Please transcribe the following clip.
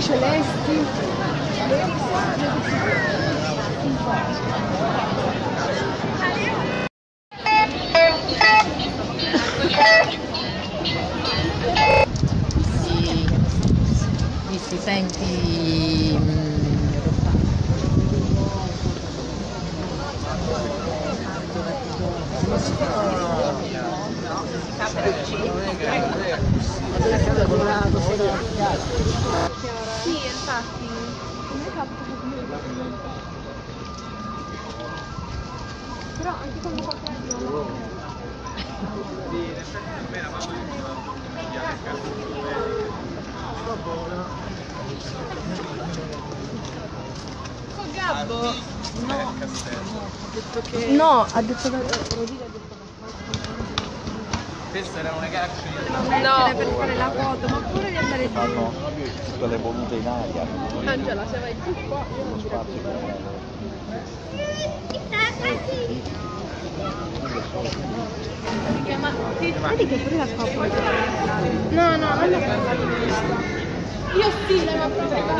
Celeste. Mi si senti Capello, Sì, infatti. Come capita Però anche quando fa freddo. Gabbo? No. Ha detto che... No, ha detto che... Queste erano le carceri. No. per fare la foto, ma pure di andare giù. fanno tutte le volute in aria. Angela, se vai giù qua, io non ti Spazio per Ma ti vedi che pure la scopo No, no, non la Io sì, la provo.